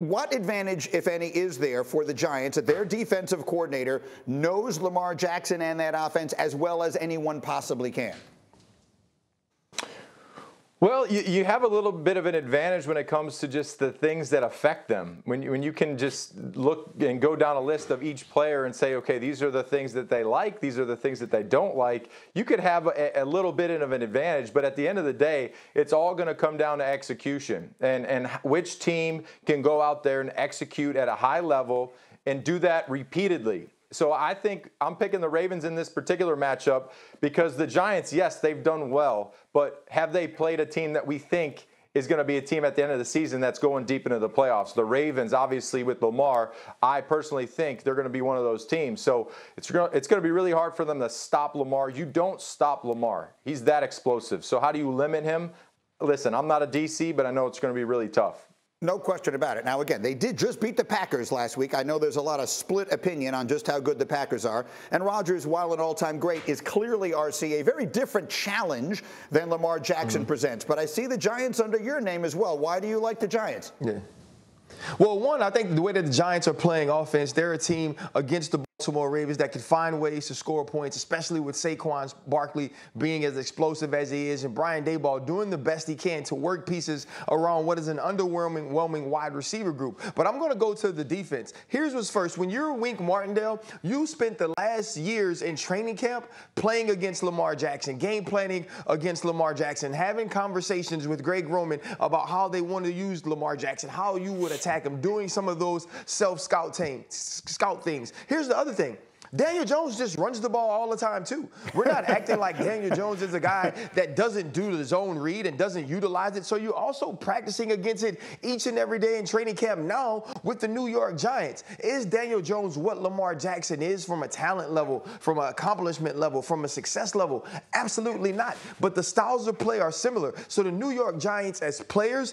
What advantage, if any, is there for the Giants that their defensive coordinator knows Lamar Jackson and that offense as well as anyone possibly can? Well, you, you, have a little bit of an advantage when it comes to just the things that affect them. When you, when you can just look and go down a list of each player and say, okay, these are the things that they like, these are the things that they don't like, you could have a, a little bit of an advantage. But at the end of the day, it's all going to come down to execution and, and which team can go out there and execute at a high level and do that repeatedly. So I think I'm picking the Ravens in this particular matchup because the Giants, yes, they've done well, but have they played a team that we think is going to be a team at the end of the season that's going deep into the playoffs? The Ravens, obviously, with Lamar, I personally think they're going to be one of those teams. So it's going to, it's going to be really hard for them to stop Lamar. You don't stop Lamar. He's that explosive. So how do you limit him? Listen, I'm not a DC, but I know it's going to be really tough. No question about it. Now, again, they did just beat the Packers last week. I know there's a lot of split opinion on just how good the Packers are. And Rodgers, while an all time great, is clearly, RC, a very different challenge than Lamar Jackson mm-hmm. presents. But I see the Giants under your name as well. Why do you like the Giants? Yeah. Well, one, I think the way that the Giants are playing offense, they're a team against the Baltimore Ravens that can find ways to score points, especially with Saquon Barkley being as explosive as he is and Brian Daboll doing the best he can to work pieces around what is an underwhelming wide receiver group. But I'm going to go to the defense. Here's what's first. When you're Wink Martindale, you spent the last years in training camp playing against Lamar Jackson, game planning against Lamar Jackson, having conversations with Greg Roman about how they want to use Lamar Jackson, how you would attack him, doing some of those self-scout scout things. Here's the other other thing. Daniel Jones just runs the ball all the time, too. We're not acting like Daniel Jones is a guy that doesn't do the zone read and doesn't utilize it. So you're also practicing against it each and every day in training camp now with the New York Giants. Is Daniel Jones what Lamar Jackson is from a talent level, from an accomplishment level, from a success level? Absolutely not. But the styles of play are similar. So the New York Giants, as players,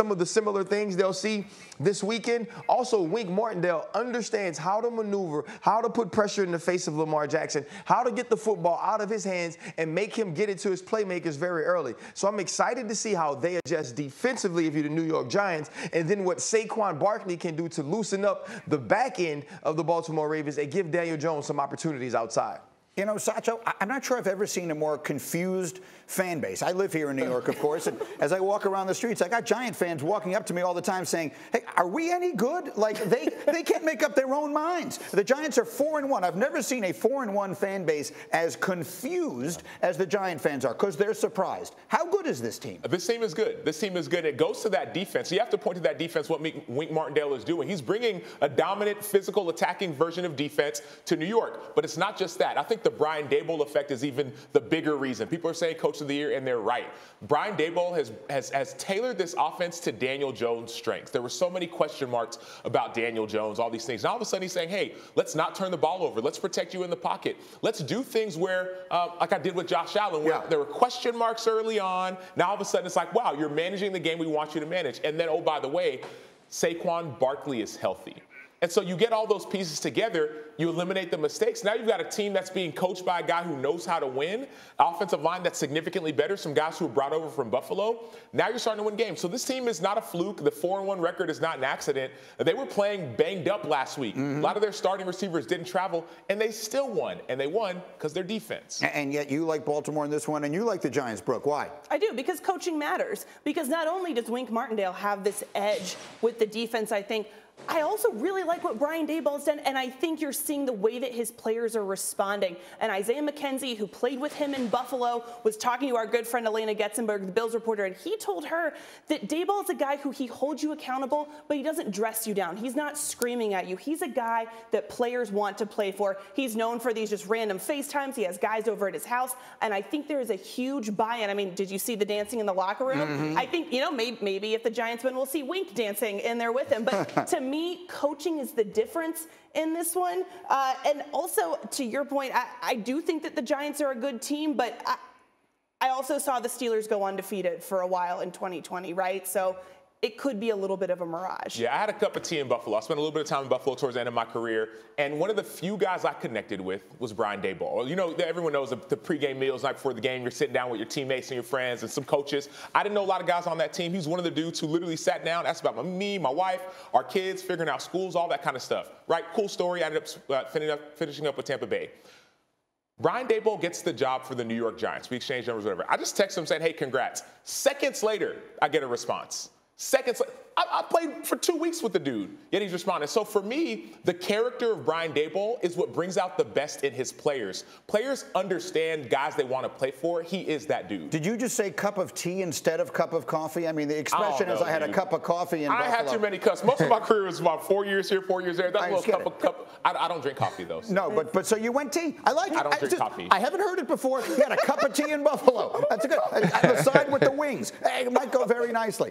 some of the similar things they'll see this weekend. Also, Wink Martindale understands how to maneuver, how to put pressure in the face of Lamar Jackson, how to get the football out of his hands and make him get it to his playmakers very early. So I'm excited to see how they adjust defensively if you're the New York Giants, and then what Saquon Barkley can do to loosen up the back end of the Baltimore Ravens and give Daniel Jones some opportunities outside. You know, Sacho, I'm not sure I've ever seen a more confused fan base. I live here in New York, of course, and as I walk around the streets, I got Giant fans walking up to me all the time saying, "Hey, are we any good?" Like they they can't make up their own minds. The Giants are four and one. I've never seen a four and one fan base as confused as the Giant fans are because they're surprised. How good is this team? This team is good. This team is good. It goes to that defense. You have to point to that defense. What Wink Martindale is doing. He's bringing a dominant, physical, attacking version of defense to New York. But it's not just that. I think the Brian Daboll effect is even the bigger reason. People are saying coach of the year, and they're right. Brian Daboll has, has, has tailored this offense to Daniel Jones' strengths. There were so many question marks about Daniel Jones, all these things. Now all of a sudden he's saying, hey, let's not turn the ball over. Let's protect you in the pocket. Let's do things where, uh, like I did with Josh Allen, where yeah. there were question marks early on. Now all of a sudden it's like, wow, you're managing the game we want you to manage. And then, oh, by the way, Saquon Barkley is healthy. And so you get all those pieces together, you eliminate the mistakes. Now you've got a team that's being coached by a guy who knows how to win, offensive line that's significantly better, some guys who were brought over from Buffalo. Now you're starting to win games. So this team is not a fluke. The 4 1 record is not an accident. They were playing banged up last week. Mm-hmm. A lot of their starting receivers didn't travel, and they still won. And they won because their defense. And yet you like Baltimore in this one, and you like the Giants, Brooke. Why? I do, because coaching matters. Because not only does Wink Martindale have this edge with the defense, I think, I also really like what Brian Daboll's done, and I think you're seeing the way that his players are responding. And Isaiah McKenzie, who played with him in Buffalo, was talking to our good friend Alaina Getzenberg, the Bills reporter, and he told her that Daboll is a guy who he holds you accountable, but he doesn't dress you down. He's not screaming at you. He's a guy that players want to play for. He's known for these just random FaceTimes. He has guys over at his house, and I think there is a huge buy-in. I mean, did you see the dancing in the locker room? Mm-hmm. I think, you know, maybe, maybe if the Giants win, we'll see Wink dancing in there with him. But to me, coaching is the difference in this one. Uh, and also, to your point, I, I, do think that the Giants are a good team, but I, I also saw the Steelers go undefeated for a while in 2020, right? So it could be a little bit of a mirage. Yeah, I had a cup of tea in Buffalo. I spent a little bit of time in Buffalo towards the end of my career, and one of the few guys I connected with was Brian Daboll. You know, everyone knows the, the pregame meals night before the game. You're sitting down with your teammates and your friends and some coaches. I didn't know a lot of guys on that team. He's one of the dudes who literally sat down, asked about me, my wife, our kids, figuring out schools, all that kind of stuff. Right? Cool story. I ended up, uh, finishing, up finishing up with Tampa Bay. Brian Daboll gets the job for the New York Giants. We exchange numbers, whatever. I just text him saying, hey, congrats. Seconds later, I get a response. Seconds I, I, played for two weeks with the dude, yet he's responding. So for me, the character of Brian Daboll is what brings out the best in his players. Players understand guys they want to play for. He is that dude. Did you just say cup of tea instead of cup of coffee? I mean, the expression I is I had dude. a cup of coffee in I Buffalo. had too many cups. Most of my career was about four years here, four years there. That I little cup of cup. I, I don't drink coffee though. so- No, but but so you went tea. I like it. I don't drink just- coffee. I haven't heard it before. You had a cup of tea in Buffalo. That's a good. On the side with the wings. Hey, it might go very nicely.